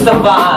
Mustafa.